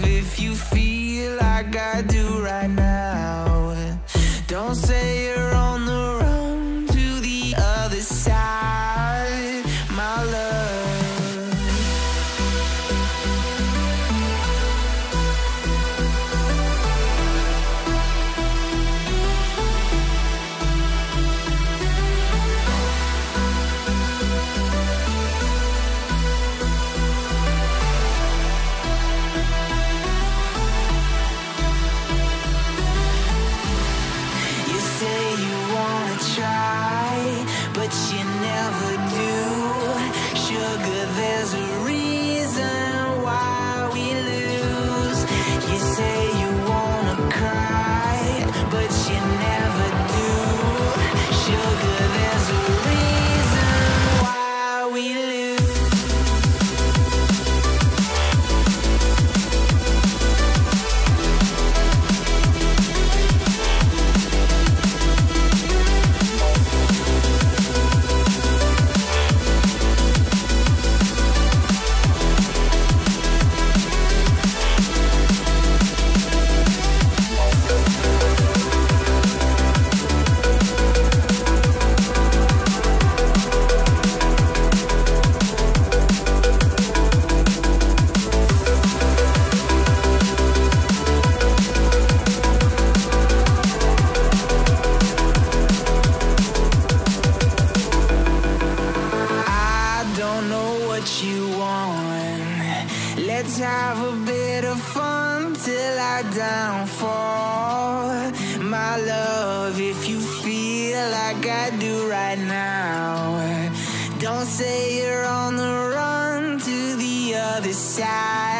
love if you feel like I do right now. Don't say you're on the run to the other side.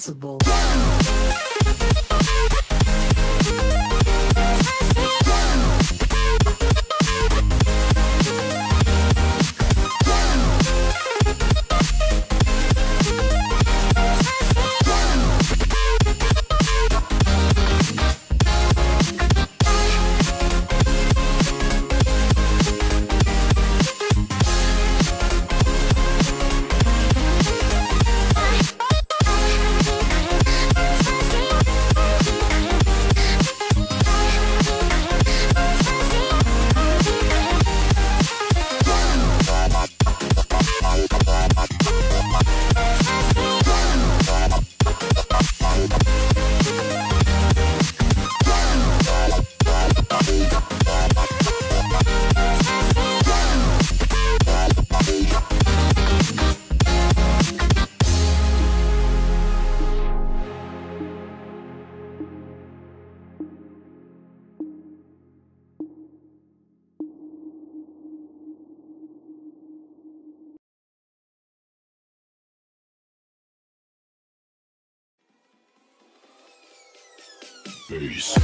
sensible face.